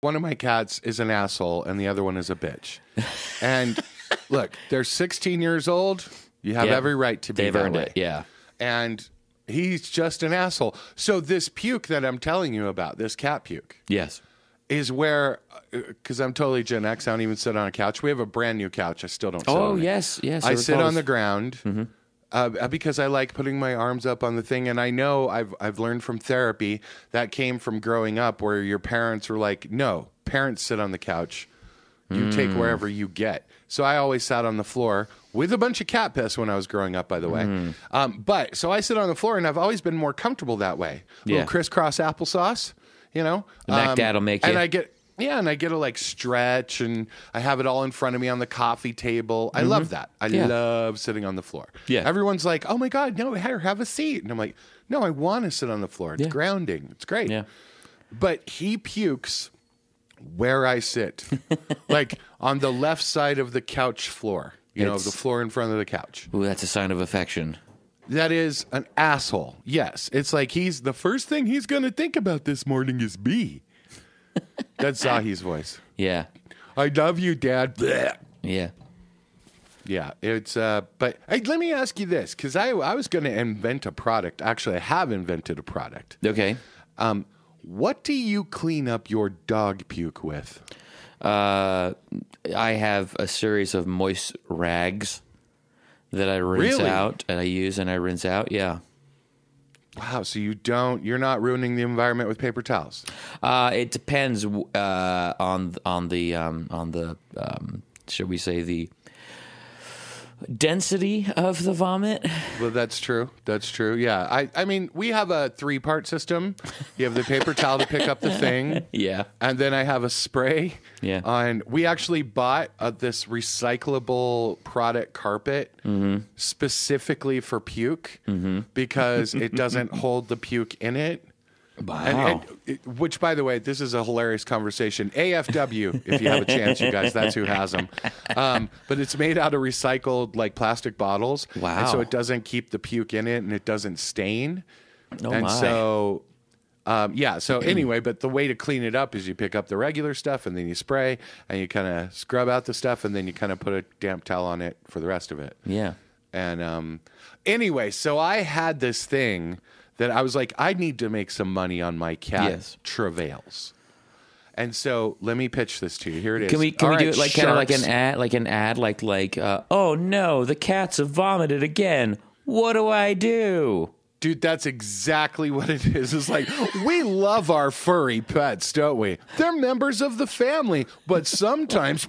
one of my cats is an asshole and the other one is a bitch. And look, they're 16 years old. You have Yeah. every right to be They've that earned way. it. Yeah. And he's just an asshole. So this puke that I'm telling you about, this cat puke, Yes. is where uh, because I'm totally Gen X. I don't even sit on a couch. We have a brand new couch. I still don't. sit Oh on it. yes, yes. I sit on recall the ground mm-hmm. Uh, because I like putting my arms up on the thing, and I know I've I've learned from therapy that came from growing up where your parents were like, no, parents sit on the couch, you take Mm. wherever you get. So I always sat on the floor with a bunch of cat piss when I was growing up. By the way, Mm. um, but so I sit on the floor, and I've always been more comfortable that way. Yeah. Little crisscross applesauce, you know. The Mac Um, Dad will make it. and. I get yeah, and I get to like stretch, and I have it all in front of me on the coffee table. I love that. I Mm-hmm. Yeah. love sitting on the floor. Yeah. everyone's like, "Oh my god, no, here, have a seat," and I'm like, "No, I want to sit on the floor. It's Yeah. grounding. It's great." Yeah. But he pukes where I sit, like on the left side of the couch floor. You know, It's- the floor in front of the couch. Ooh, that's a sign of affection. That is an asshole. Yes. It's like he's the first thing he's going to think about this morning is me. That's Zahi's voice. Yeah. I love you, Dad. Blech. Yeah. Yeah, it's uh but hey, let me ask you this cuz I I was going to invent a product. Actually, I have invented a product. Okay. Um what do you clean up your dog puke with? Uh, I have a series of moist rags that I rinse Really? out and I use and I rinse out. Yeah. Wow, so you don't you're not ruining the environment with paper towels. Uh, it depends uh, on on the um, on the um, should we say the density of the vomit. Well, that's true. That's true. Yeah. I I mean, we have a three-part system. You have the paper towel to pick up the thing. Yeah. And then I have a spray. Yeah. And we actually bought uh, this recyclable product carpet Mm-hmm. specifically for puke because it doesn't hold the puke in it. Wow. And, and which, by the way, this is a hilarious conversation. AFW, if you have a chance, you guys, that's who has them. Um, but it's made out of recycled like plastic bottles. And Wow. so it doesn't keep the puke in it and it doesn't stain. Oh and my. so, um, yeah. So anyway, but the way to clean it up is you pick up the regular stuff and then you spray and you kind of scrub out the stuff and then you kind of put a damp towel on it for the rest of it. yeah. And um, anyway, so I had this thing that I was like, I need to make some money on my cat Yes. travails. And so let me pitch this to you. Here it is. Can we can All we do it like kind of like an ad like an ad like like uh, oh no the cats have vomited again. What do I do? Dude, that's exactly what it is. It's like, we love our furry pets, don't we? They're members of the family, but sometimes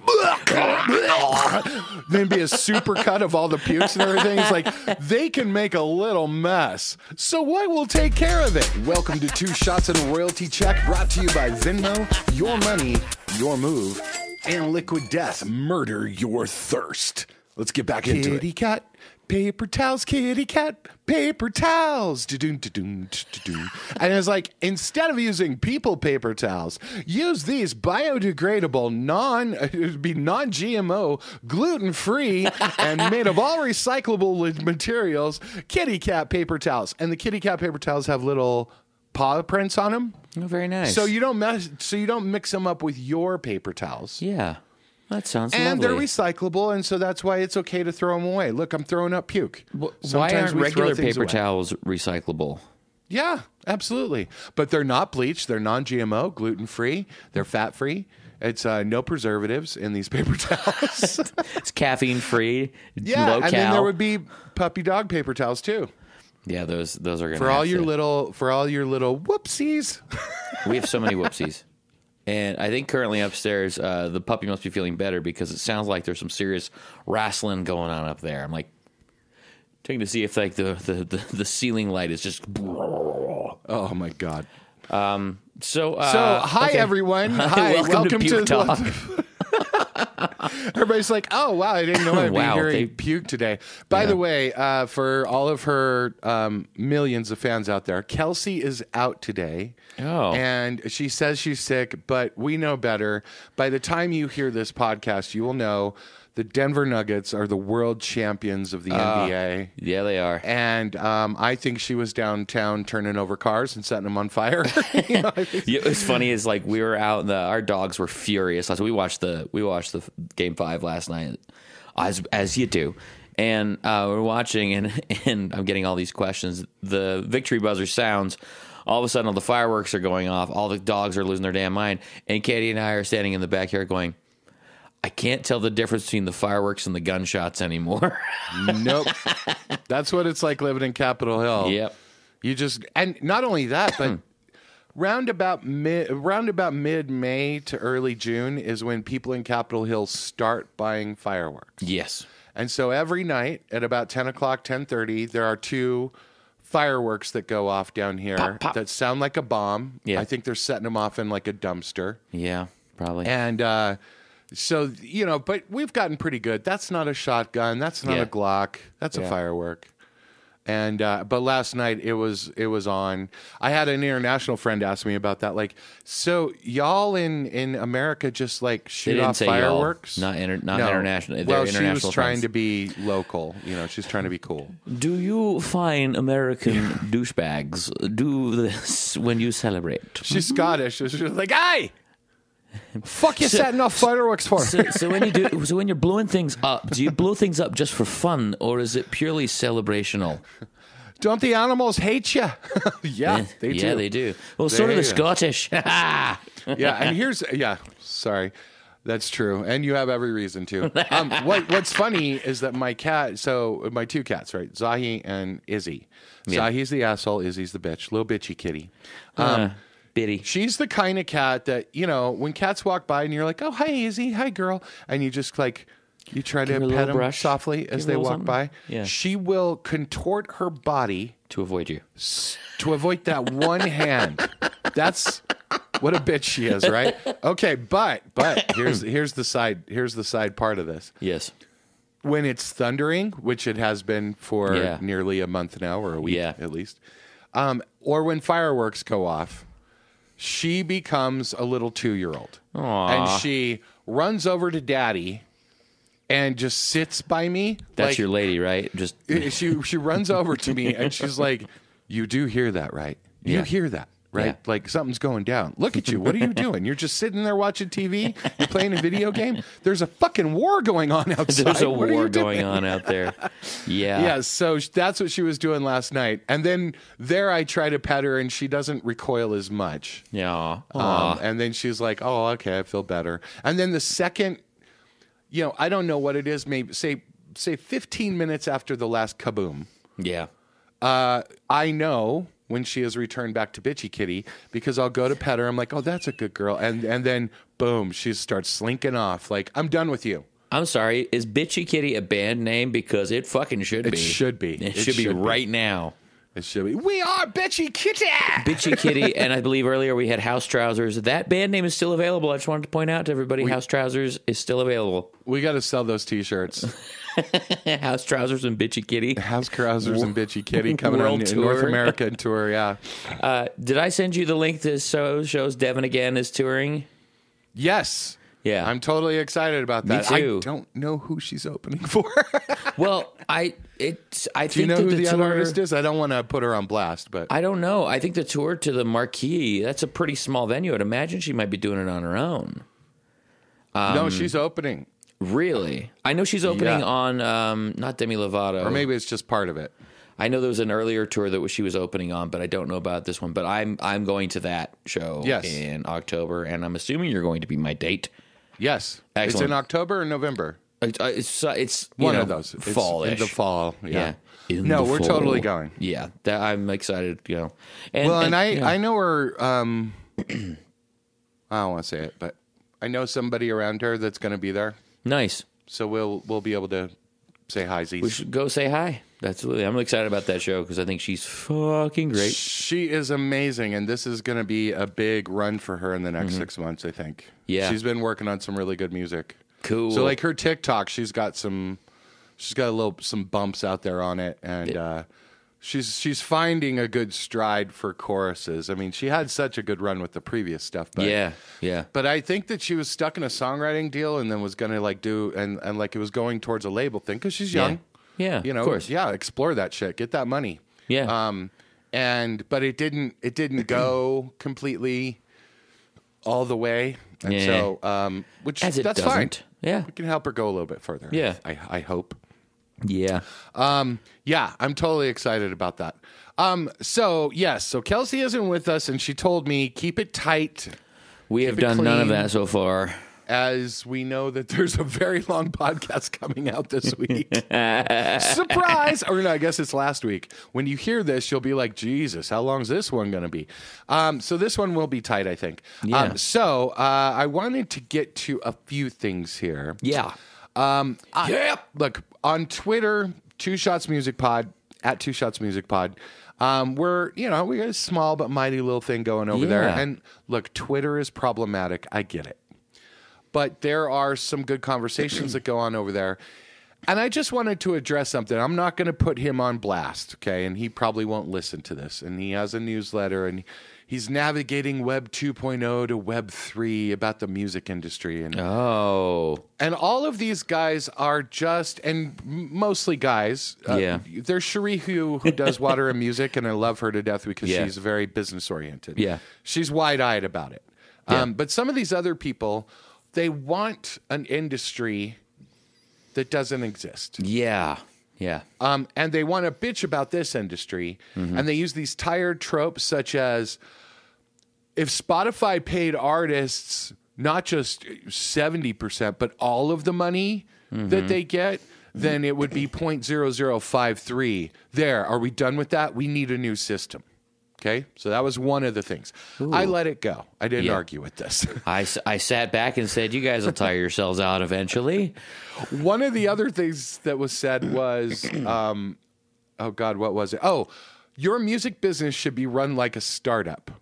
then be a super cut of all the pukes and everything. It's like they can make a little mess. So what will take care of it? Welcome to Two Shots and a Royalty Check, brought to you by Venmo, Your Money, Your Move, and Liquid Death, Murder Your Thirst. Let's get back into it. Kitty cat, paper towels, kitty cat, paper towels. And it's like, instead of using people paper towels, use these biodegradable, non, be non-GMO, gluten-free, and made of all recyclable materials, kitty cat paper towels. And the kitty cat paper towels have little paw prints on them. Oh, very nice. So you don't mess, so you don't mix them up with your paper towels. yeah, that sounds And lovely. they're recyclable, and so that's why it's okay to throw them away. Look, I'm throwing up puke. Why aren't regular paper away. towels recyclable? Yeah, absolutely. But they're not bleached. They're non-GMO, gluten-free. They're fat-free. It's uh, no preservatives in these paper towels. It's caffeine free, yeah, low and cal. then there would be puppy dog paper towels too yeah, those those are gonna for all your to- little for all your little whoopsies. We have so many whoopsies. And I think currently upstairs, uh, the puppy must be feeling better because it sounds like there's some serious wrestling going on up there. I'm like checking to see if like the the, the, the ceiling light is just. oh my god. So uh, So hi okay. everyone. Hi, welcome, welcome, to to, Talk. Everybody's like, "Oh wow, I didn't know I'd Wow, be hearing they- puke today." By the way, uh, for all of her um, millions of fans out there, Kelsey is out today. Oh. and she says she's sick, but we know better. By the time you hear this podcast, you will know the Denver Nuggets are the world champions of the NBA. Yeah, they are. And um, I think she was downtown turning over cars and setting them on fire. You know, Yeah, funny is like we were out and the, our dogs were furious. Last we watched the we watched the game five last night, as as you do, and uh, we're watching and and I'm getting all these questions. The victory buzzer sounds. All of a sudden, all the fireworks are going off. All the dogs are losing their damn mind, and Katie and I are standing in the backyard going. I can't tell the difference between the fireworks and the gunshots anymore. nope. That's what it's like living in Capitol Hill. yep. You just and not only that, but round about mid round about mid May to early June is when people in Capitol Hill start buying fireworks. Yes. And so every night at about ten o'clock, ten thirty, there are two fireworks that go off down here Pop, pop. that sound like a bomb. Yeah. I think they're setting them off in like a dumpster. Yeah. Probably. And uh, so you know, but we've gotten pretty good. That's not a shotgun. That's not Yeah. a Glock. That's a firework. And uh, but last night it was it was on. I had an international friend ask me about that. Like, so y'all in in America just like shoot off fireworks? Not inter- not international. They're Well, she was international trying to be local. You know, she's trying to be cool. Do you find American douchebags do this when you celebrate? She's Scottish. She's like, hey, fuck you So- setting off fireworks for? So, so when you do, so when you're blowing things up, do you blow things up just for fun, or is it purely celebrational? Don't the animals hate you? yeah, they do. yeah, they do. Well, so do There the you. Scottish. yeah, and here's yeah, sorry. That's true, and you have every reason to. Um, what What's funny is that my cat, so my two cats, right, Zahi and Izzy. Yeah. Zahi's the asshole, Izzy's the bitch, little bitchy kitty. uh, bitty. She's the kind of cat that you know when cats walk by and you're like, "Oh, hi, Izzy, hi, girl," and you just like you try Give to pet them brush. softly Give as they walk something. by. Yeah. She will contort her body To avoid you. to avoid that one hand. That's what a bitch she is, right? Okay, but but here's here's the side here's the side part of this. Yes. When it's thundering, which it has been for Yeah. nearly a month now or a week Yeah. at least, um, or when fireworks go off, she becomes a little two year old, and she runs over to daddy. And just sits by me. That's like- your lady, right? Just she she runs over to me and she's like, "You do hear that, right? You Yeah. hear that, right? Yeah. Like something's going down. Look at you. What are you doing? You're just sitting there watching TV. You're playing a video game. There's a fucking war going on outside. there's a What war going on out there. Yeah. Yeah, so that's what she was doing last night. And then there I try to pet her and she doesn't recoil as much. Yeah. Um, and then she's like, "Oh, okay, I feel better." And then the second, you know, I don't know what it is. Maybe say say 15 minutes after the last kaboom. yeah. Uh, I know when she has returned back to bitchy kitty because I'll go to pet her. I'm like, oh, that's a good girl, and and then boom, she starts slinking off. Like I'm done with you. I'm sorry. Is Bitchy Kitty a band name? Because it fucking should It be. It should be. It, It should, be should be. right now. It should be. We are bitchy kitty. Bitchy Kitty, and I believe earlier we had House Trousers. That band name is still available. I just wanted to point out to everybody, House Trousers is still available. We got to sell those T-shirts. House Trousers and Bitchy Kitty. House Trousers and bitchy kitty coming World on tour. North America tour. Yeah. Uh, did I send you the link to so shows Devin again is touring? Yes. Yeah. I'm totally excited about that. too. I don't know who she's opening for. Well, I it's I Do you think know that who the, the, tour, other artist is? I don't want to put her on blast, but I don't know. I think the tour to the Marquee. That's a pretty small venue. I'd imagine she might be doing it on her own. no, she's opening. Really? I know she's opening Yeah. on um, not Demi Lovato. Or maybe it's just part of it. I know there was an earlier tour that she was opening on, but I don't know about this one. But I'm I'm going to that show Yes. in October, and I'm assuming you're going to be my date. Yes. It's Excellent. in October or November. It's uh, it's, uh, it's you One know, of those. It's fall-ish. In the fall. Yeah. Yeah. In no, the we're fall. totally going. Yeah, that, I'm excited. You know, and, Well, and, I, yeah. I know her. Um, I don't want to say it, but I know somebody around her that's going to be there, nice. so we'll we'll be able to say hi. Z. We should go say hi. Absolutely. I'm excited about that show because I think she's fucking great. She is amazing, and this is going to be a big run for her in the next six months. I think. Mm-hmm. Yeah. she's been working on some really good music. Cool. So, like her TikTok, she's got some, she's got a little some bumps out there on it, and uh, she's she's finding a good stride for choruses. I mean, she had such a good run with the previous stuff, but yeah, yeah. But I think that she was stuck in a songwriting deal and then was going to like do and and like it was going towards a label thing because she's young. Yeah, you know, of course. yeah, explore that shit, get that money. Yeah. Um, and but it didn't it didn't go completely all the way, and Yeah. so um, which As it that's fine. doesn't. Yeah. we can help her go a little bit further. Yeah. I I hope. Yeah. Um, yeah, I'm totally excited about that. Um, so yes, so Kelsey isn't with us, and she told me keep it tight, We have done none of that so far. as we know that there's a very long podcast coming out this week. Surprise! Or no, I guess it's last week. When you hear this, you'll be like, Jesus, how long is this one going to be? Um, so this one will be tight, I think. Yeah. Um, so uh, I wanted to get to a few things here. Yeah. Um, I- Look on Twitter, Two Shots Music Pod at Two Shots Music Pod. Um, we're you know we got a small but mighty little thing going over there. And look, Twitter is problematic. I get it, but there are some good conversations that go on over there. And I just wanted to address something. I'm not going to put him on blast, okay? And he probably won't listen to this. And he has a newsletter and he's navigating Web 2.0 to Web 3 about the music industry. And Oh. and all of these guys are just, and mostly guys. Uh, Yeah. There's Cherie who, who does water and music, and I love her to death because Yeah. she's very business oriented. Yeah. She's wide eyed about it. Yeah. Um, but some of these other people, they want an industry that doesn't exist. Yeah. Yeah. Um, and they want to bitch about this industry. Mm-hmm. And they use these tired tropes such as if Spotify paid artists not just 70%, but all of the money Mm-hmm. that they get, then it would be 0.0053. There, are we done with that? We need a new system. Okay, so that was one of the things. I let it go. I didn't Yeah. argue with this. I, I sat back and said, You guys will tire yourselves out eventually. One of the other things that was said was, um, oh God, what was it? Oh, your music business should be run like a startup.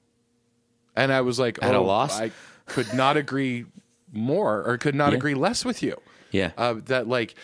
And I was like, At a oh, loss? I could not agree more or could not agree less with you. Yeah. Uh, that like,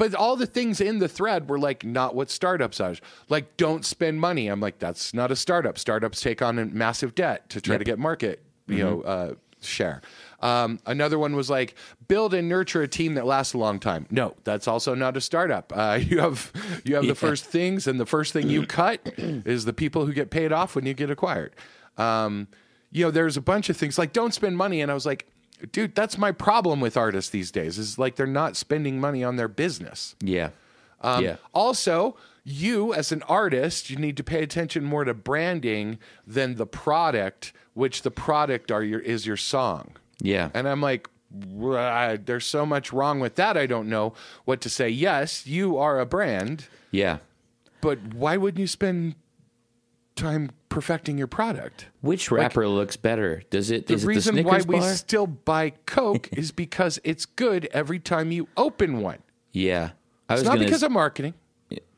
but all the things in the thread were like not what startups are. Like, don't spend money. I'm like, that's not a startup. Startups take on a massive debt to try to get market, you know, uh, share. Um, another one was like, build and nurture a team that lasts a long time. No, that's also not a startup. Uh, you have you have the first things, and the first thing you cut is the people who get paid off when you get acquired. Um, you know, there's a bunch of things like don't spend money, and I was like, dude, that's my problem with artists these days. Is like they're not spending money on their business. Yeah. Um, yeah. Also, you as an artist, you need to pay attention more to branding than the product, which the product are your is your song. Yeah. And I'm like, there's so much wrong with that. I don't know what to say. Yes, you are a brand, Yeah. but why wouldn't you spend time perfecting your product? Which rapper looks better? Does it? The is reason it the why Snickers we still buy Coke is because it's good every time you open one. yeah. I It's not gonna, because of marketing.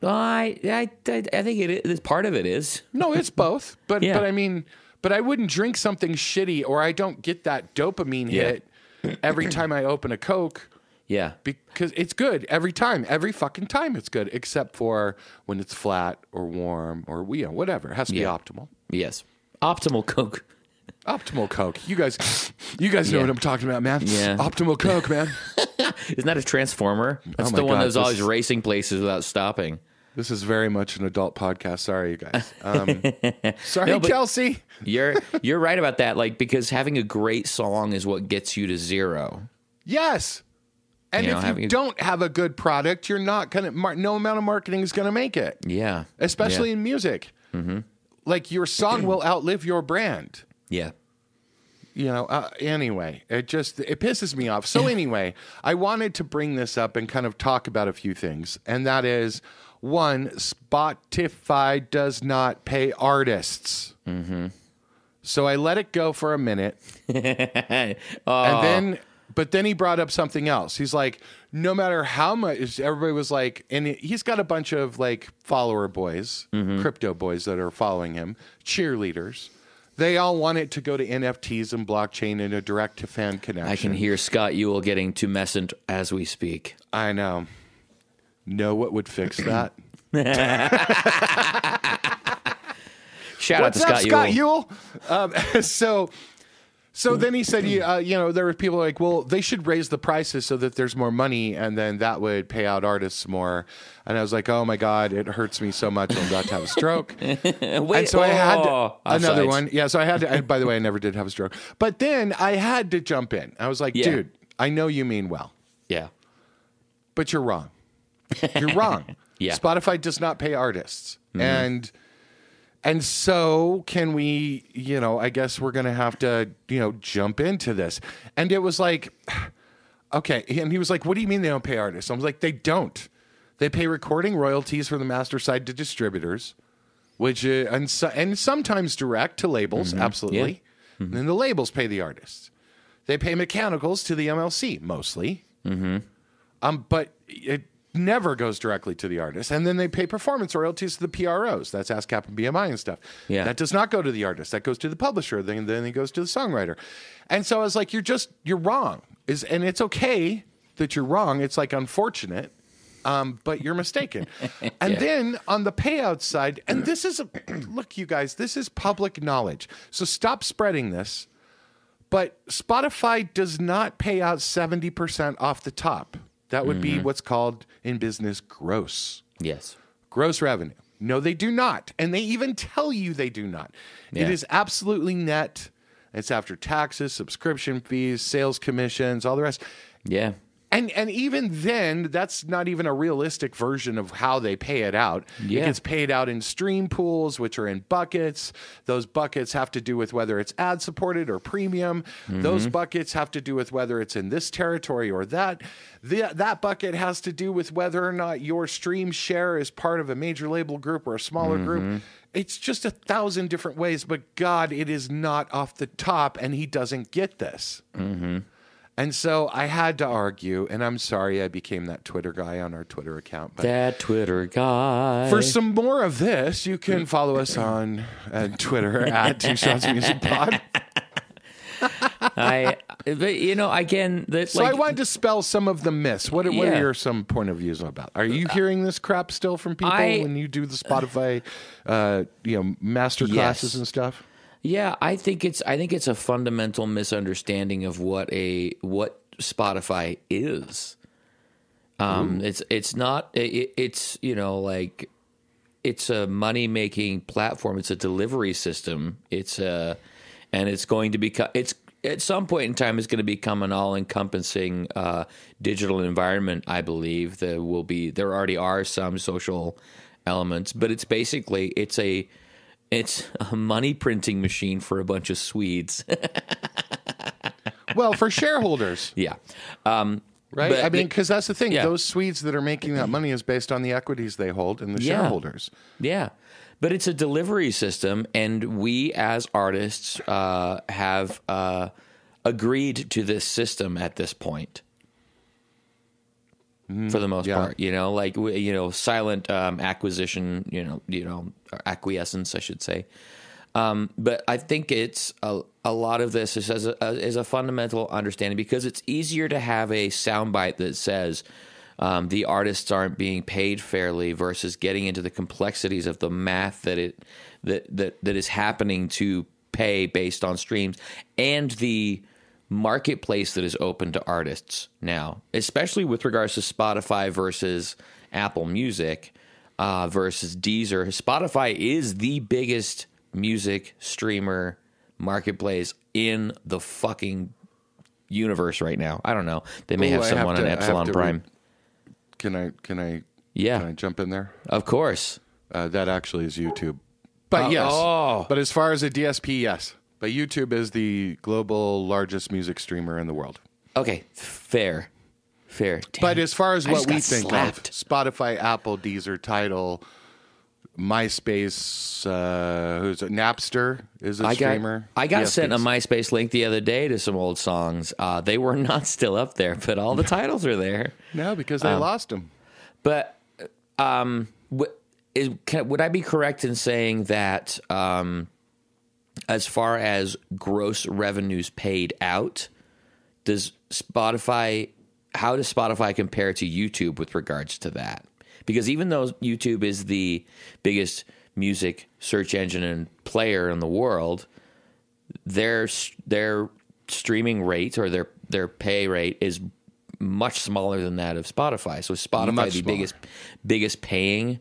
I, I, I, I think it is. Part of it is. No, it's both. But Yeah. but I mean, but I wouldn't drink something shitty or I don't get that dopamine Yeah. hit every time I open a Coke Yeah. because it's good every time. Every fucking time it's good, except for when it's flat or warm or you know, whatever. It has to Yeah. be optimal. Yes. Optimal Coke. Optimal Coke. You guys you guys know Yeah. what I'm talking about, man. Yeah. Optimal Coke, man. Isn't that a transformer? That's Oh the one God, that's always racing places without stopping. This is very much an adult podcast. Sorry, you guys. Um, sorry, No, Kelsey. You're you're right about that. Like because having a great song is what gets you to zero. Yes. And You know, if you don't have a good product, you're not gonna. No amount of marketing is gonna make it. Yeah. especially Yeah. in music. Mm-hmm. Like your song will outlive your brand. yeah. You know. Uh, anyway, it just it pisses me off. So anyway, I wanted to bring this up and kind of talk about a few things, and that is one: Spotify does not pay artists. Mm-hmm. So I let it go for a minute, Oh, and then but then he brought up something else he's like no matter how much everybody was like and he's got a bunch of like follower boys Mm-hmm. crypto boys that are following him cheerleaders they all want it to go to nfts and blockchain and a direct to fan connection I can hear Scott Ewell getting tumescent as we speak. i know know what would fix that Shout out What's to up, Scott Scott Yule. Yule? Um, so, so then he said, you, uh, you know, there were people like, well, they should raise the prices so that there's more money, and then that would pay out artists more. And I was like, oh my god, it hurts me so much. I'm about to have a stroke. Wait, and so I had to- oh, another one. Yeah, so I had to. And by the way, I never did have a stroke, but then I had to jump in. I was like, Yeah. dude, I know you mean well, Yeah. but you're wrong. You're wrong. Yeah. Spotify does not pay artists, and and so can we? You know, I guess we're gonna have to you know jump into this. And it was like, okay. And he was like, "What do you mean they don't pay artists?" I was like, "They don't. They pay recording royalties from the master side to distributors." which uh, and so, and sometimes direct to labels, absolutely. And then the labels pay the artists. They pay mechanicals to the MLC mostly. Mm-hmm. Um, but it never goes directly to the artist. And then they pay performance royalties to the PROs. That's ASCAP and BMI and stuff. Yeah. That does not go to the artist. That goes to the publisher. Then then it goes to the songwriter. And so I was like, you're just you're wrong. Is and it's okay that you're wrong. It's like unfortunate. Um, but you're mistaken. And Yeah. then on the payout side, and this is a look, you guys, this is public knowledge. So stop spreading this. But Spotify does not pay out 70% off the top. That would Mm-hmm. be what's called in business gross. Yes. Gross revenue. No, they do not. And they even tell you they do not. It Yeah. is absolutely net. It's after taxes, subscription fees, sales commissions, all the rest. Yeah. And and even then, that's not even a realistic version of how they pay it out. It gets paid out in stream pools, which are in buckets. Those buckets have to do with whether it's ad supported or premium. Those mm-hmm. buckets have to do with whether it's in this territory or that. The, that bucket has to do with whether or not your stream share is part of a major label group or a smaller group. Mm-hmm. It's just a thousand different ways, but God, it is not off the top, and he doesn't get this. Mm-hmm. And so I had to argue, and I'm sorry I became that Twitter guy on our Twitter account. But That Twitter guy. for some more of this, you can follow us on uh, Twitter at Two Shots Music Pod. I, but, you know, again, that So like, I wanted to spell some of the myths. What, what Yeah. are your some point of views about? Are you hearing this crap still from people I- when you do the Spotify, uh, you know, master classes Yes. and stuff? Yeah, I think it's I think it's a fundamental misunderstanding of what a what Spotify is. Um, it's it's not it, it's you know like it's a money making platform. It's a delivery system. It's a and it's going to become it's at some point in time it's going to become an all encompassing uh, digital environment. I believe there will be there already are some social elements, but it's basically it's a it's a money printing machine for a bunch of Swedes. Well, for shareholders, yeah. Um, right? But I mean, because that's the thing. Yeah. Those Swedes that are making that money is based on the equities they hold and the Yeah. shareholders. Yeah. But it's a delivery system, and we as artists uh, have uh, agreed to this system at this point. For the most yeah. part, you know, like you know, silent um, acquisition, you know, you know, acquiescence, I should say. Um, but I think it's a, a lot of this is as a, is a fundamental understanding because it's easier to have a soundbite that says um, the artists aren't being paid fairly versus getting into the complexities of the math that it that that that is happening to pay based on streams and the marketplace that is open to artists now, especially with regards to Spotify versus Apple Music uh, versus Deezer. Spotify is the biggest music streamer marketplace in the fucking universe right now. I don't know. They may Ooh, have I have someone to- on Epsilon to re- Prime. Can I? Can I? Yeah. Can I jump in there? Of course. Uh, that actually is YouTube. But Uh, yes. oh. But as far as a DSP, yes. But YouTube is the global largest music streamer in the world. Okay. Fair. Fair. Damn. But as far as I what we think slapped. of, Spotify, Apple, Deezer, Tidal, MySpace, uh, who's it? Napster is a I got streamer. I got sent a MySpace link the other day to some old songs. Uh, they were not still up there, but all the titles are there. No, because they lost them. But um, w- is, can, would I be correct in saying that um, as far as gross revenues paid out, does Spotify, how does Spotify compare to YouTube with regards to that? Because even though YouTube is the biggest music search engine and player in the world, their their streaming rate or their their pay rate is much smaller than that of Spotify. So Spotify Much the smaller. biggest biggest paying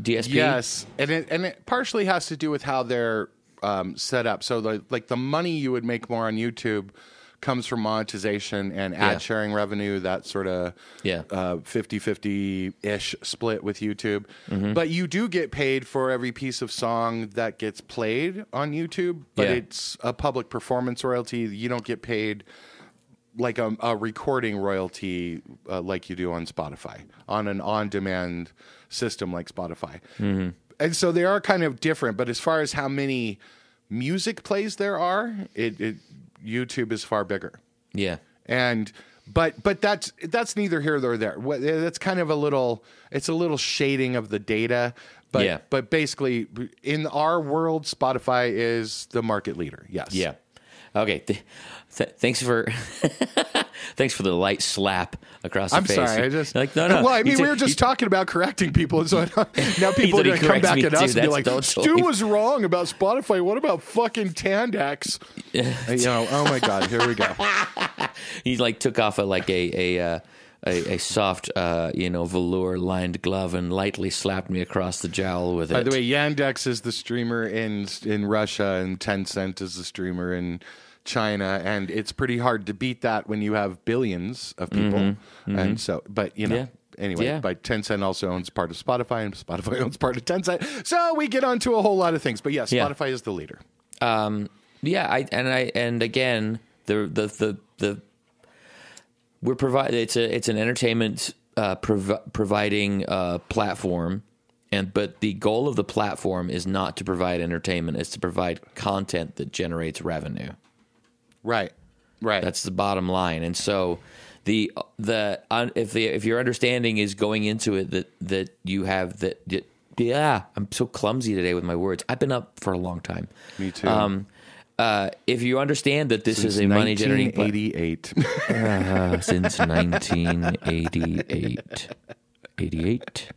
DSP. Yes, and it and it partially has to do with how they're um, set up. So the like the money you would make more on YouTube comes from monetization and ad Yeah. sharing revenue, that sort of Yeah. uh, 50-50-ish split with YouTube. Mm-hmm. But you do get paid for every piece of song that gets played on YouTube, but Yeah. it's a public performance royalty. You don't get paid like a, a recording royalty uh, like you do on Spotify on an on-demand system like Spotify. Mm-hmm. And so they are kind of different. But as far as how many music plays there are, it, it YouTube is far bigger. Yeah. And but but that's that's neither here nor there. That's kind of a little it's a little shading of the data. But Yeah. but basically in our world, Spotify is the market leader. Yes. Yeah. Okay. Th- th- thanks for thanks for the light slap across the I'm face. sorry. I just like no no. Well, I mean, we were just talking about correcting people, and so now people are going to come back at us too. and be like, totally- "Stu was wrong about Spotify. What about fucking Yandex?" Uh, you know, oh my god, here we go. he like took off a like a a uh, a, a soft uh, you know velour lined glove and lightly slapped me across the jowl with it. By the way, Yandex is the streamer in in Russia, and Tencent is the streamer in China, and it's pretty hard to beat that when you have billions of people. And so, but you know. Mm-hmm. Yeah. Anyway, Yeah. but Tencent also owns part of Spotify, and Spotify owns part of Tencent. So we get onto a whole lot of things. But yes, Yeah. Spotify is the leader. Yeah, I and I and again the the the the we're provide it's a it's an entertainment uh, prov- providing uh, platform, and but the goal of the platform is not to provide entertainment; it's to provide content that generates revenue. Right. Right. That's the bottom line. And so the the un, if the if your understanding is going into it that that you have that, that yeah, I'm so clumsy today with my words. I've been up for a long time. Me too. Um, uh, if you understand that this Since is a money generating pla- 1988. uh, since 1988, 88,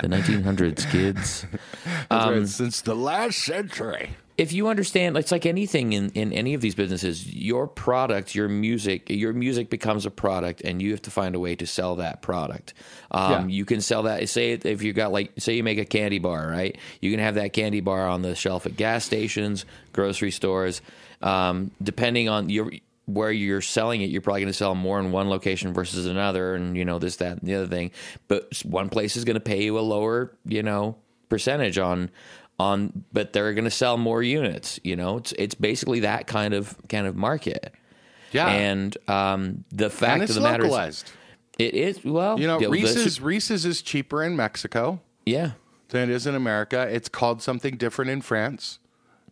the 1900s, kids. That's Um, right, Since the last century. If you understand it's like anything in, in any of these businesses your product your music your music becomes a product and you have to find a way to sell that product. Um, Yeah. you can sell that say if you got like say you make a candy bar right? You can have that candy bar on the shelf at gas stations grocery stores. Um, depending on your where you're selling it you're probably going to sell more in one location versus another and you know this that and the other thing. But one place is going to pay you a lower you know percentage on on but they're going to sell more units you know it's it's basically that kind of kind of market Yeah. and um the fact and of the matter is it is well You know, yeah, that's- Reese's Reese's is cheaper in Mexico yeah than it is in America. It's called something different in France.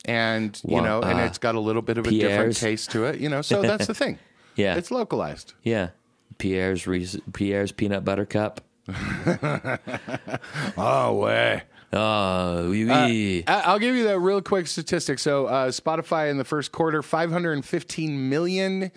And you Well, know, and uh, it's got a little bit of a different taste to it, you know. So that's the thing. Yeah. It's localized. yeah pierre's Reese, pierre's peanut butter cup Oh way. Oh oui, oui. I- I'll give you that real quick statistic. So, uh, Spotify in the first quarter, 515 million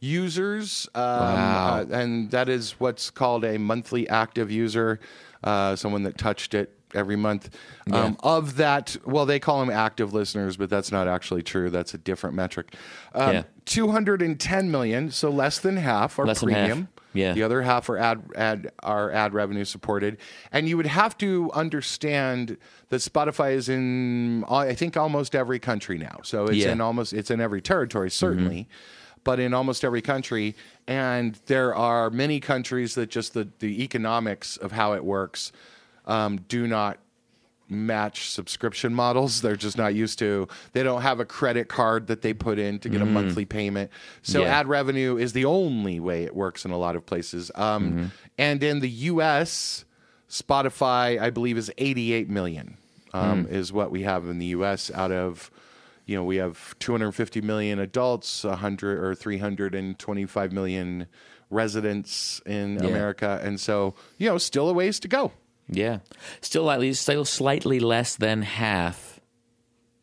users, um, Wow. uh, and that is what's called a monthly active user, uh, someone that touched it every month. Um, of that, well, they call them active listeners, but that's not actually true. That's a different metric. Um, Yeah. 210 million, so less than half are Less premium. Yeah. The other half are ad ad are ad revenue supported, and you would have to understand that Spotify is in I think almost every country now. So it's Yeah. Mm-hmm. in almost it's in every territory certainly, but in almost every country. And there are many countries that just the the economics of how it works um, do not match subscription models. They're just not used to. They don't have a credit card that they put in to get a monthly payment. So Mm-hmm. Yeah. ad revenue is the only way it works in a lot of places. Um, Mm-hmm. And in the U.S., Spotify, I believe, is 88 million. Um, Hmm. Is what we have in the U.S. out of. You know, we have 250 million adults, 100 or 325 million residents in Yeah. America, and so you know, still a ways to go. Yeah still at least still slightly less than half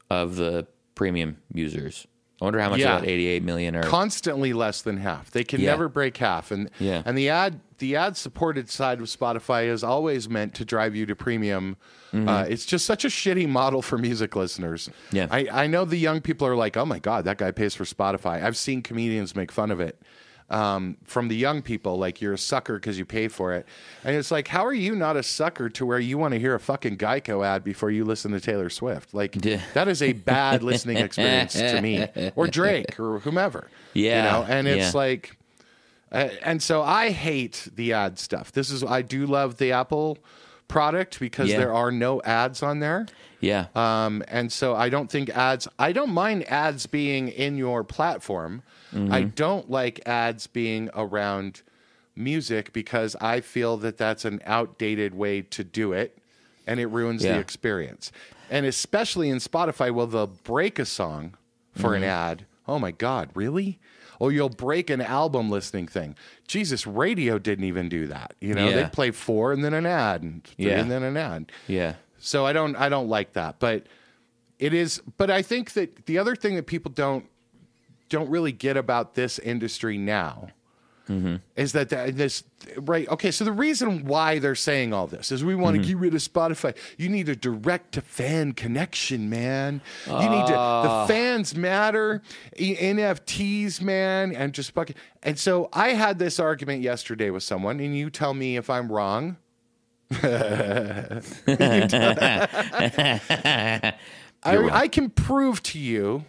of the premium users I wonder how much Yeah. that 88 million are. constantly less than half. They can Yeah. never break half. And Yeah. and the ad the ad supported side of Spotify is always meant to drive you to premium. Uh, it's just such a shitty model for music listeners. Mm-hmm. Yeah. I, I know the young people are like, oh my god, that guy pays for Spotify. I've seen comedians make fun of it. Um, from the young people, like you're a sucker because you pay for it, and it's like, how are you not a sucker to where you want to hear a fucking Geico ad before you listen to Taylor Swift? Like Yeah. that is a bad listening experience to me, or Drake, or whomever. Yeah, you know, and it's yeah. like, uh, and so I hate the ad stuff. This is I do love the Apple product because Yeah. there are no ads on there. yeah. Um, and so I don't think ads, I don't mind ads being in your platform. Mm-hmm. I don't like ads being around music because I feel that that's an outdated way to do it and it ruins Yeah. the experience. And especially in Spotify, well, they'll break a song for Mm-hmm. an ad. Oh my God, really? Oh, you'll break an album listening thing. Jesus, radio didn't even do that. You know, Yeah. they'd play four and then an ad and three Yeah. and then an ad. yeah. So I don't I don't like that, but it is. But I think that the other thing that people don't don't really get about this industry now mm-hmm. is that this right. Okay, so the reason why they're saying all this is we want to mm-hmm. get rid of Spotify. You need a direct to fan connection, man. You need to the ah. fans matter, NFTs, man, and just fucking. And so I had this argument yesterday with someone, and you tell me if I'm wrong. I, wrong. I can prove to you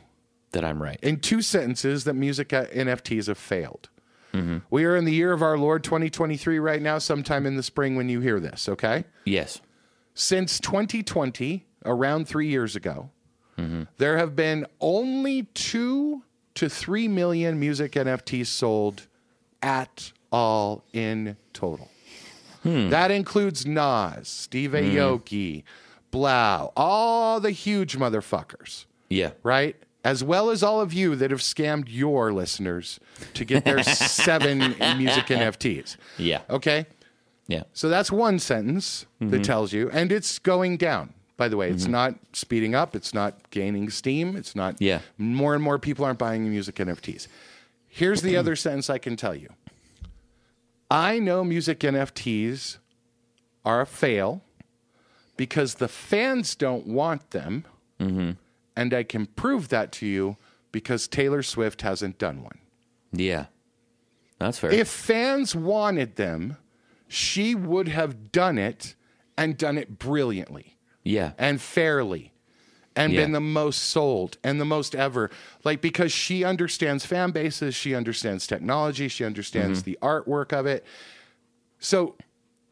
That I'm right. in two sentences that music NFTs have failed. Mm-hmm. We are in the year of our Lord 2023 right now, sometime in the spring when you hear this, okay? yes. Since 2020, around three years ago, mm-hmm. there have been only two to three million music NFTs sold at all in total. Hmm. That includes Nas, Steve hmm. Aoki, 3LAU, all the huge motherfuckers Yeah. right? As well as all of you that have scammed your listeners to get their seven music NFTs. Yeah. Okay? Yeah. So that's one sentence Mm-hmm. that tells you, and it's going down. By the way, it's not speeding up, it's not gaining steam, it's not Yeah. more and more people aren't buying music NFTs. Here's the other sentence I can tell you. I know music NFTs are a fail because the fans don't want them. Mm-hmm. And I can prove that to you because Taylor Swift hasn't done one. Yeah. That's fair. If fans wanted them, she would have done it and done it brilliantly yeah. and fairly and Yeah. been the most sold and the most ever. Like, because she understands fan bases, she understands technology, she understands the artwork of it. So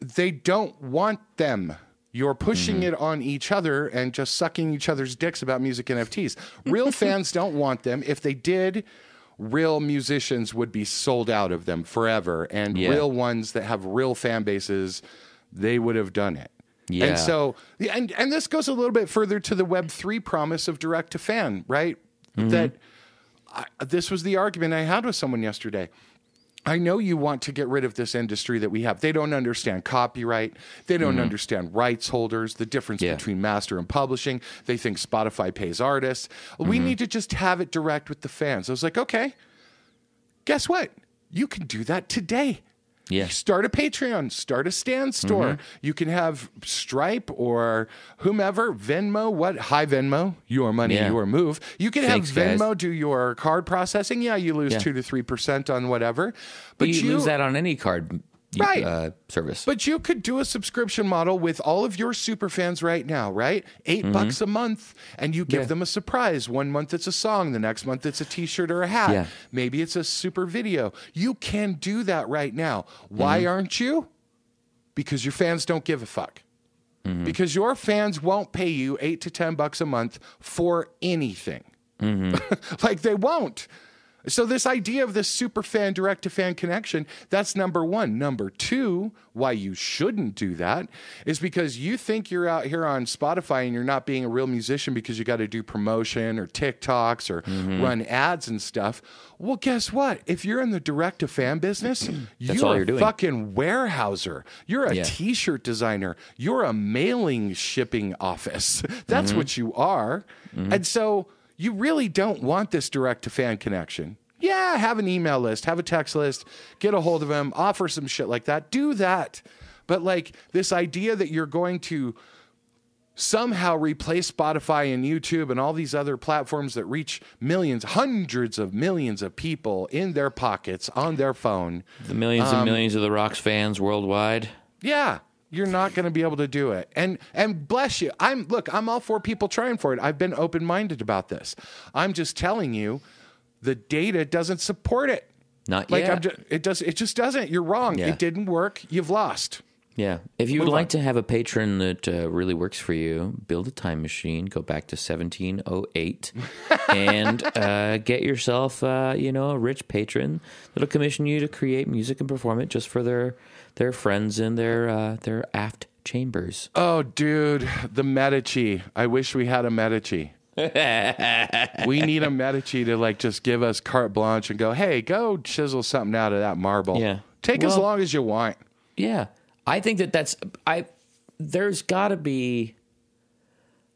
they don't want them. You're pushing mm-hmm. it on each other and just sucking each other's dicks about music NFTs. Real fans don't want them. If they did, real musicians would be sold out of them forever. And Yeah. real ones that have real fan bases, they would have done it. Yeah. And so, and, and this goes a little bit further to the Web3 promise of direct to fan, right? Mm-hmm. That I, this was the argument I had with someone yesterday. I know you want to get rid of this industry that we have. They don't understand copyright. They don't mm-hmm. understand rights holders, the difference Yeah. between master and publishing. They think Spotify pays artists. We mm-hmm. need to just have it direct with the fans. I was like, okay, guess what? You can do that today. Yeah. Start a Patreon, start a Stan Store. Mm-hmm. You can have Stripe or whomever, Venmo, what? Hi, Venmo, your money, Yeah. your move. You can Thanks, have guys. Venmo do your card processing. Yeah, you lose Yeah. 2 to 3% on whatever. But But you, lose that on any card Right. uh, service. but you could do a subscription model with all of your super fans right now, right? 8 bucks a month, and you give Mm-hmm. Yeah. them a surprise. One month it's a song, the next month it's a t shirt or a hat. Yeah. Maybe it's a super video. You can do that right now. Why Mm-hmm. aren't you? Because your fans don't give a fuck. Mm-hmm. Because your fans won't pay you 8 to 10 bucks a month for anything. like they won't. So this idea of this super fan direct to fan connection, that's number 1. Number 2, why you shouldn't do that is because you think you're out here on Spotify and you're not being a real musician because you got to do promotion or TikToks or run ads and stuff. Well, guess what? If you're in the direct to fan business, you're a you're doing. fucking warehouser. You're a Yeah. t-shirt designer. You're a mailing shipping office. That's Mm-hmm. what you are. And so you really don't want this direct to fan connection. Yeah, have an email list, have a text list, get a hold of them, offer some shit like that. Do that. But like this idea that you're going to somehow replace Spotify and YouTube and all these other platforms that reach millions, hundreds of millions of people in their pockets on their phone. The millions Um, and millions of the Rocks fans worldwide. Yeah, you're not going to be able to do it. And and bless you. I'm look, I'm all for people trying for it. I've been open-minded about this. I'm just telling you the data doesn't support it. Not Like yet. I'm just, it does it just doesn't. You're wrong. Yeah. It didn't work. You've lost. Yeah. If you would like on. to have a patron that uh, really works for you, build a time machine, go back to 1708, and uh, get yourself, uh, you know, a rich patron that'll commission you to create music and perform it just for their their friends in their uh, their aft chambers. Oh, dude, the Medici. I wish we had a Medici. we need a Medici to like just give us carte blanche and go, hey, go chisel something out of that marble. Yeah. Take as long as you want. Yeah, I think that that's I. There's got to be.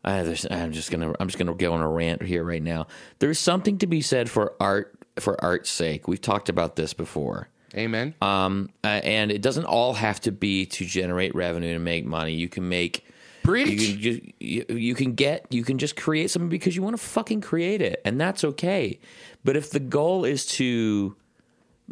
Uh, there's, I'm just gonna I'm just gonna go on a rant here right now. There's something to be said for art for art's sake. We've talked about this before. Amen. Um, uh, and it doesn't all have to be to generate revenue and make money. You can make. Preach. You can, just, you, you can get. You can just create something because you want to fucking create it, and that's okay. But if the goal is to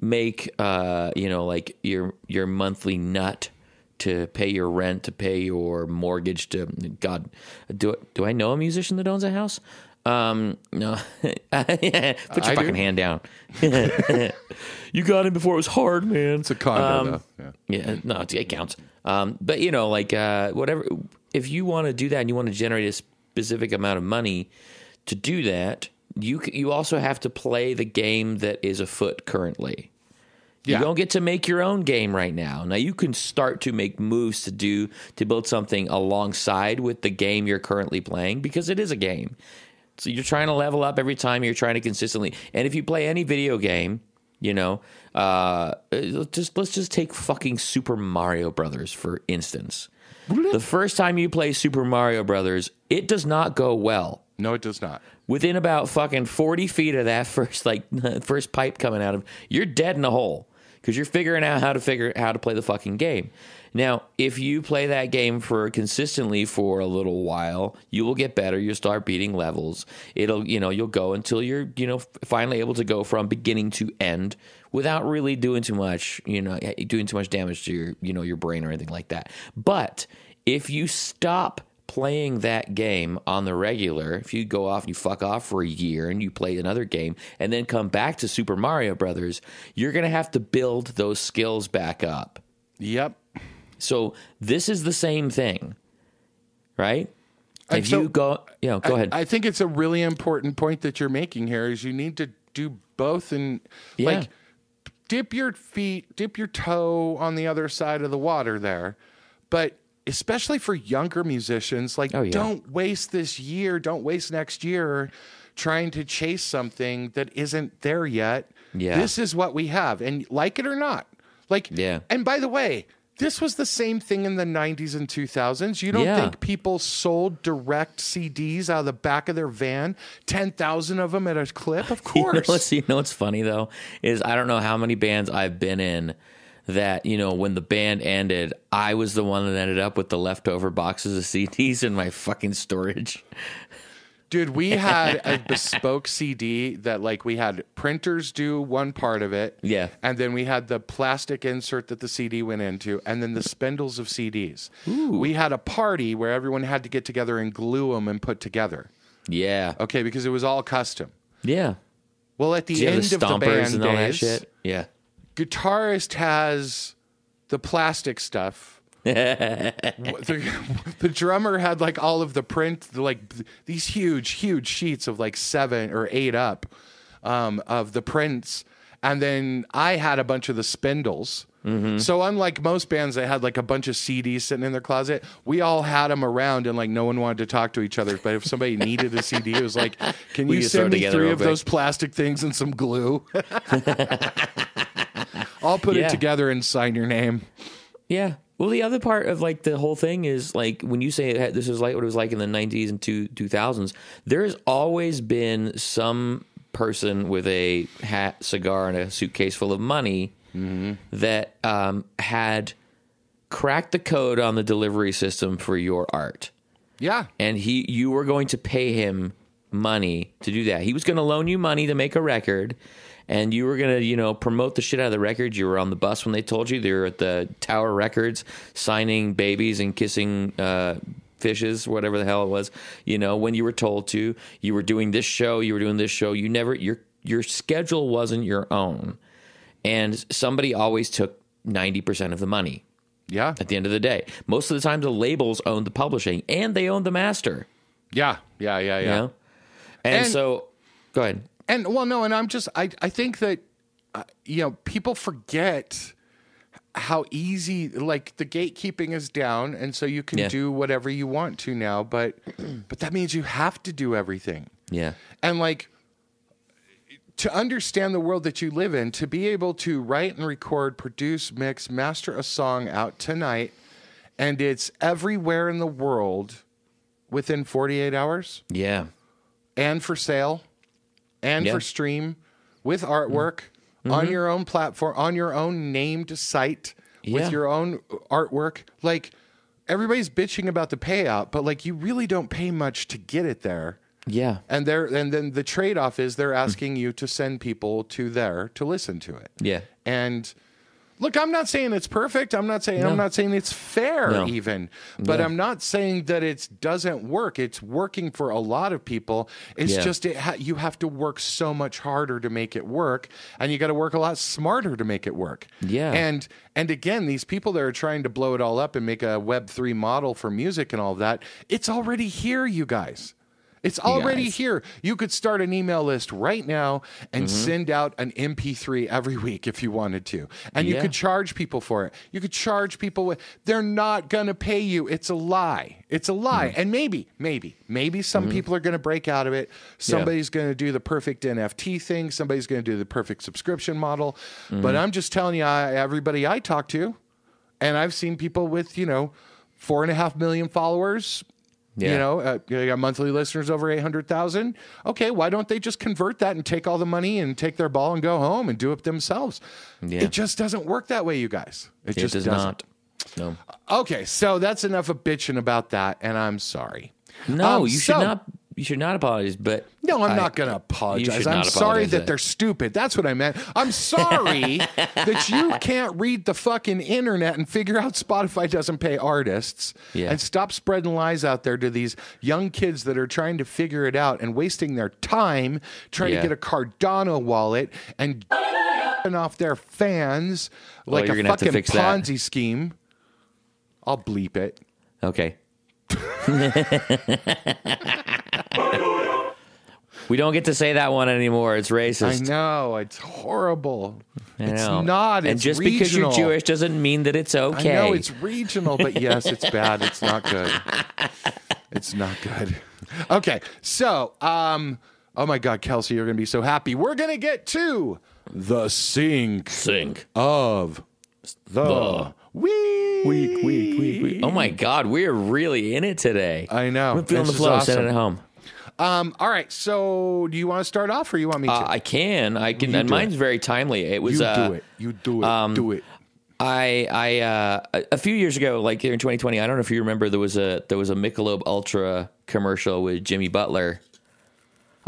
make, uh, you know, like your your monthly nut to pay your rent, to pay your mortgage, to God, do do I know a musician that owns a house? Um, no, put your I fucking do. hand down. you got him before it was hard, man. it's a condo, though. Yeah. Yeah, no, it, it counts. Um, but you know, like uh, whatever. If you want to do that and you want to generate a specific amount of money to do that, you you also have to play the game that is afoot currently. Yeah. You don't get to make your own game right now. Now you can start to make moves to do to build something alongside with the game you're currently playing because it is a game. So you're trying to level up every time. You're trying to consistently. And if you play any video game, you know, uh, just let's just take fucking Super Mario Brothers for instance. The first time you play Super Mario Brothers, it does not go well. No, it does not. Within about fucking forty feet of that first like first pipe coming out of, you're dead in a hole because you're figuring out how to figure how to play the fucking game. Now, if you play that game for consistently for a little while, you will get better. You'll start beating levels. It'll, you know, you'll go until you're, you know, finally able to go from beginning to end without really doing too much, you know, eh, doing too much damage to your, you know, your brain or anything like that. But if you stop playing that game on the regular, if you go off and you fuck off for a year and you play another game and then come back to Super Mario Brothers, you're going to have to build those skills back up. Yep. So this is the same thing, right? If so- you go, you know, go ahead. I think it's a really important point that you're making here is you need to do both and Yeah. like dip your feet, dip your toe on the other side of the water there. But especially for younger musicians, like Oh, yeah. don't waste this year, don't waste next year trying to chase something that isn't there yet. Yeah. This is what we have. And like it or not. Like Yeah. and by the way, this was the same thing in the 90s and 2000s. You don't Yeah. think people sold direct CDs out of the back of their van, 10,000 of them at a clip? Of You know, course. what's, you know what's funny though is I don't know how many bands I've been in that you know when the band ended, I was the one that ended up with the leftover boxes of CDs in my fucking storage. Dude, we had a bespoke CD that like we had printers do one part of it. Yeah. And then we had the plastic insert that the CD went into and then the spindles of CDs. We had a party where everyone had to get together and glue them and put together. Yeah, Okay, because it was all custom. yeah. Well, at the have end the of the band and all that days, shit? Yeah. guitarist has the plastic stuff. the, the drummer had like all of the print, the, like these huge, huge sheets of like seven or eight up um, of the prints, and then I had a bunch of the spindles. So unlike most bands that had like a bunch of CDs sitting in their closet, we all had them around, and like no one wanted to talk to each other. But if somebody needed a CD, it was like, "Can We you just throw it send me three of quick." those plastic things and some glue?" I'll put Yeah. it together and sign your name. Yeah. Well, the other part of like the whole thing is like when you say it this is like what it was like in the 90s and two, 2000s, there has always been some person with a hat, cigar, and a suitcase full of money that um, had cracked the code on the delivery system for your art. Yeah. And he, you were going to pay him money to do that. He was going to loan you money to make a record, and you were going to, you know, promote the shit out of the record. You were on the bus when they told you. They were at the Tower Records signing babies and kissing uh, fishes, whatever the hell it was. You know, when you were told to, you were doing this show, you were doing this show. You never your your schedule wasn't your own, and somebody always took ninety percent of the money Yeah. at the end of the day. Most of the time, the labels owned the publishing and they owned the master. Yeah. Yeah. Yeah. Yeah. You know? and, And- so, go ahead. And well, no, and I'm just I I think that uh, you know people forget how easy like the gatekeeping is down, and so you can Yeah. do whatever you want to now. But but that means you have to do everything, Yeah, and like to understand the world that you live in, to be able to write and record, produce, mix, master a song out tonight, and it's everywhere in the world within 48 hours yeah, and for sale and Yeah. for stream with artwork mm-hmm. on mm-hmm. your own platform, on your own named site Yeah. with your own artwork. Like everybody's bitching about the payout, but like you really don't pay much to get it there. yeah, And there and then the trade-off is they're mm. asking you to send people to there to listen to it. yeah, And look, I'm not saying it's perfect. I'm not saying I'm not saying it's fair No. even. But Yeah. I'm not saying that it doesn't work. It's working for a lot of people. It's Yeah. just it ha- you have to work so much harder to make it work and you got to work a lot smarter to make it work. Yeah. And and again, these people that are trying to blow it all up and make a web3 model for music and all that, it's already here, you guys. It's already here. You could start an email list right now and Mm-hmm. send out an MP3 every week if you wanted to. And you could charge people for it. You could charge people with they're not going to pay you. It's a lie. It's a lie. Mm-hmm. And maybe, maybe, maybe some people are going to break out of it. Somebody's going to do the perfect NFT thing. Somebody's going to do the perfect subscription model. Mm-hmm. But I'm just telling you, I, everybody I talk to, and I've seen people with, you know, four and a half million followers. You know, uh, you got monthly listeners over 800,000. Okay, why don't they just convert that and take all the money and take their ball and go home and do it themselves? Yeah. It just doesn't work that way, you guys. It, it just does doesn't. not. No, Okay, so that's enough of bitching about that, and I'm sorry. no, Um, you should not. You should not apologize. But No, I'm I- not going to apologize. I'm sorry apologize that that- they're stupid. That's what I meant. I'm sorry that you can't read the fucking internet and figure out Spotify doesn't pay artists Yeah. and stop spreading lies out there to these young kids that are trying to figure it out and wasting their time trying Yeah. to get a Cardano wallet and off their fans like you're a gonna have to fucking fix that. Ponzi scheme. I'll bleep it. Okay. we don't get to say that one anymore. It's racist. I know it's horrible. I it's know. not. and It's just because you're. Jewish doesn't mean that it's okay. I know it's regional, but yes, it's bad. It's not good. It's not good. Okay, so um, oh my God, Kelsey, you're gonna be so happy. We're gonna get to the sync sync. of the week. Week, week, week, week. Oh my God, we're really in it today. I know. I'm feeling This the flow. Awesome. it home. Um, all right. So, do you want to start off, or you want me to? Uh, I can. I can. You And mine's very timely. It was. you uh, do it. You do it. do it. I I uh, a- few years ago, like here in 2020, I don't know if you remember, there was a there was a Michelob Ultra commercial with Jimmy Butler,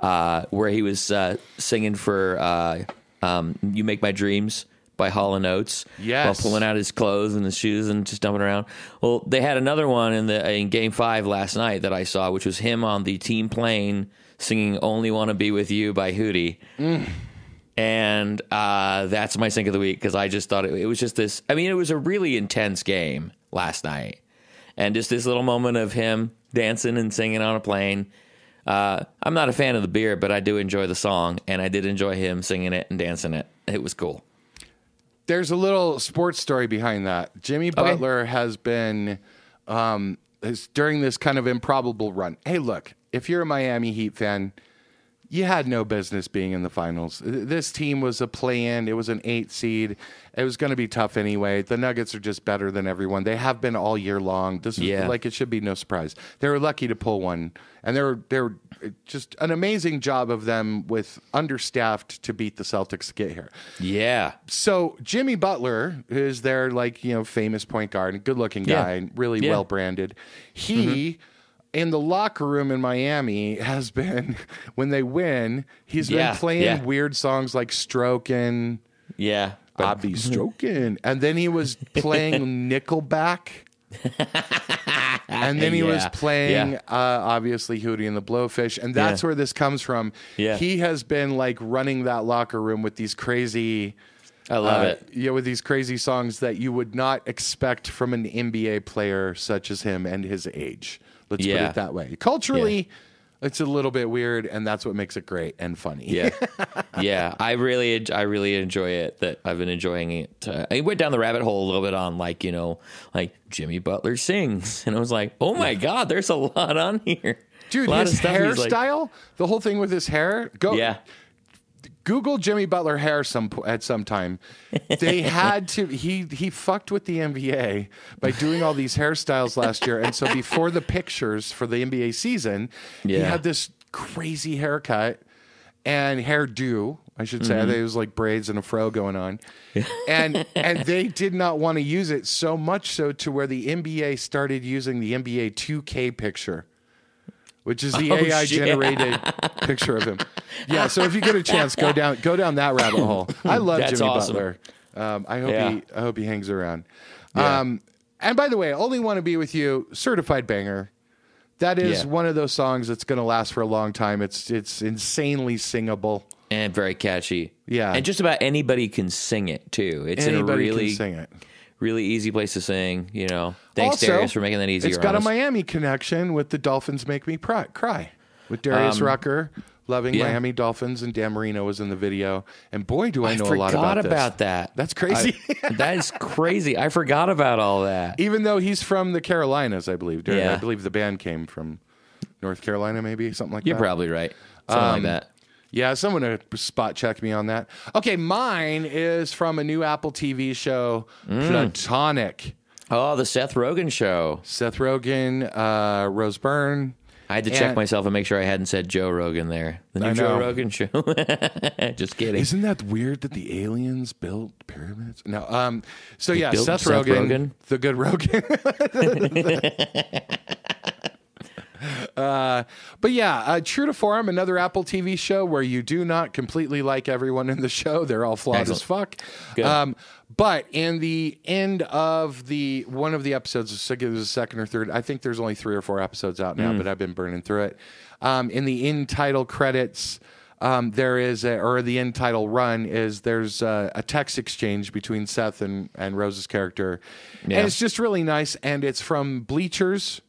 uh, where he was uh, singing for uh, um, "You Make My Dreams" by Hall and Oates, Yes. while pulling out his clothes and his shoes and just dumping around. Well, they had another one in the in Game Five last night that I saw, which was him on the team plane singing "Only Want to Be with You" by Hootie and uh, that's my sync of the week because I just thought it, it was just this. I mean, it was a really intense game last night, and just this little moment of him dancing and singing on a plane. Uh, I'm not a fan of the beer, but I do enjoy the song, and I did enjoy him singing it and dancing it. It was cool. There's a little sports story behind that. Jimmy Butler has been um, is during this kind of improbable run. Hey, look, if you're a Miami Heat fan, you had no business being in the finals. This team was a play-in. It was an eight seed. It was going to be tough anyway. The Nuggets are just better than everyone. They have been all year long. This is like it should be no surprise. They were lucky to pull one, and they were they were just an amazing job of them with understaffed to beat the Celtics to get here. Yeah. So Jimmy Butler is their like you know famous point guard, good looking Yeah. guy, really Yeah. Mm-hmm. well branded. He in the locker room in Miami has been when they win, he's Yeah, been playing yeah. weird songs like "Stroking," Yeah. "I be stroking," and then he was playing Nickelback. and then he was playing, yeah. uh, obviously, Hootie and the Blowfish. And that's Yeah. where this comes from. Yeah. He has been like running that locker room with these crazy I love uh, it. Yeah, with these crazy songs that you would not expect from an NBA player such as him and his age. Let's put it that way. Culturally, it's a little bit weird, and that's what makes it great and funny. Yeah, yeah. I really, I really enjoy it. That I've been enjoying it. Uh, I went down the rabbit hole a little bit on like you know, like Jimmy Butler sings, and I was like, oh my god, there's a lot on here, Dude, his he's like- hairstyle, the whole thing with his hair, go yeah, Google Jimmy Butler hair some at some time. They had to he he fucked with the NBA by doing all these hairstyles last year, and so before the pictures for the NBA season, he had this crazy haircut and hairdo. I should say Mm-hmm. it was like braids and a fro going on, and and they did not want to use it so much so to where the NBA started using the NBA 2K picture which is the Oh, AI shit. generated picture of him. Yeah, so if you get a chance, go down go down that rabbit hole. I love Jimmy awesome. Butler. Um, I hope Yeah. he I hope he hangs around. Yeah. Um, and by the way, only want to be with you, certified banger. That is Yeah. one of those songs that's going to last for a long time. It's it's insanely singable. and very catchy. Yeah. and just about anybody can sing it too. It's in a Anybody really, can sing it. Really easy place to sing. You know, thanks also, Darius for making that easier. It's got a. Miami connection with the Dolphins Make Me Cry, cry with Darius Rucker, loving Um, yeah. Miami Dolphins, and Dan Marino was in the video. And boy, do I I know a lot about, about, this. About that. That's crazy. I- that is crazy. I forgot about all that. Even though he's from the Carolinas, I believe. Yeah. I believe the band came from North Carolina, maybe something like that. You're probably right. Something Um, like that. Yeah, someone to spot check me on that. Okay, mine is from a new Apple TV show, Mm. Platonic. Oh, the Seth Rogen show. Seth Rogen, uh, Rose Byrne. I had to check myself and make sure I hadn't said Joe Rogan there. The new Joe. Rogan show. Just kidding. Isn't that weird that the aliens built pyramids? No. Um. So yeah, Seth, Seth Rogen, Rogen? the good Rogan. uh, but yeah, uh, true to form, another Apple TV show where you do not completely like everyone in the show. They're all flawed as fuck. Good. Um, but in the end of the one of the episodes, I think it was the second or third. I think there's only three or four episodes out Mm. now, but I've been burning through it. Um, in the end title credits, um, there is a, or the end title run is there's a, a text exchange between Seth and and Rose's character, Yeah. and it's just really nice. And it's from Bleachers.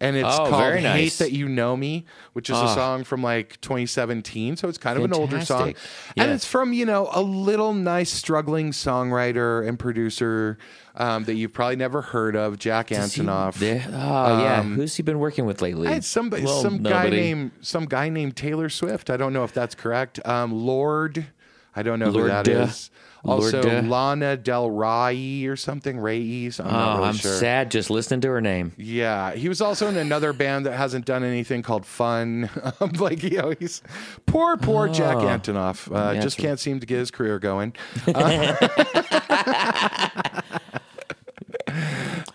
And it's Oh, called very "Hate. That You Know Me," which is a song from like 2017, so it's kind of an older song. Fantastic. And it's from you know a little nice struggling songwriter and producer um, that you've probably never heard of, Jack Antonoff. Yeah. Oh yeah. Um, Who's he been working with lately? I somebody, Well, some guy named some guy named Taylor Swift. I don't know if that's correct. Um, Lorde, I don't know who Lorde, that uh, is. Also, Lorde, uh, Lana Del Rey or something. Reyes. I'm Oh, not really I'm sure. sad just listening to her name. Yeah, he was also in another band that hasn't done anything called Fun. Like you know, he's poor, poor Jack Oh. Antonoff. Uh, Yeah, just can't seem to get his career going. Uh,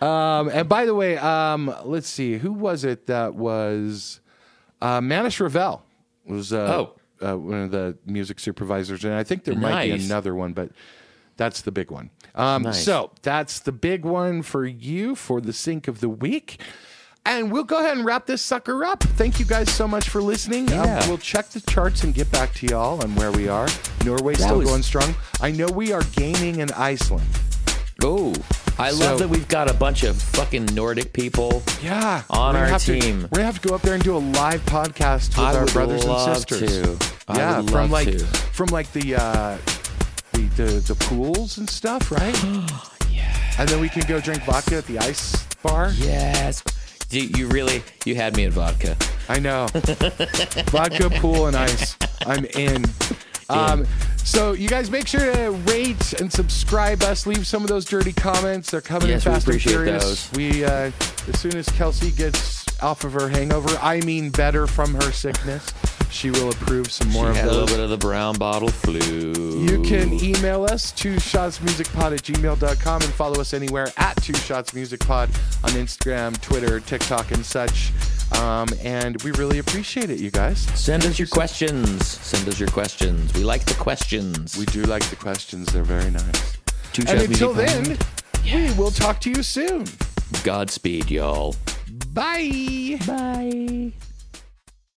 um, and by the way, um, let's see, who was it that was uh, Manish Raval was uh, Oh. Uh, one of the music supervisors, and I think there might be another one, but that's the big one. Um, Nice. So that's the big one for you for the sync of the week. And we'll go ahead and wrap this sucker up. Thank you guys so much for listening. Um, Yeah. we'll check the charts and get back to y'all on where we are. Norway still was- going strong. I know we are gaining in Iceland. Oh, I So- love that we've got a bunch of fucking Nordic people. Yeah, On our have to- team. we're gonna have to go up there and do a live podcast with I our brothers and sisters. to. I yeah, from like to. from like the uh, the, the the pools and stuff, right? yeah. And then we can go drink vodka at the ice bar. Yes. You, you really you had me at vodka. I know. Vodka, pool, and ice. I'm in. Um, so you guys make sure to rate and subscribe us. Leave some of those dirty comments. They're coming Yes, in we fast and furious. those. We uh, as soon as Kelsey gets off of her hangover, I mean better from her sickness, she will approve some more She of had a little bit of the brown bottle flu. You can email us to shotsmusicpod at gmail.com and follow us anywhere at two shots music pod on Instagram, Twitter, TikTok, and such. Um, and we really appreciate it, you guys. Send us your questions. Send us your questions. We like the questions. We do like the questions, they're very nice. Two And Shots until Music Pod. then, we will talk to you soon. Godspeed, y'all. Bye. Bye.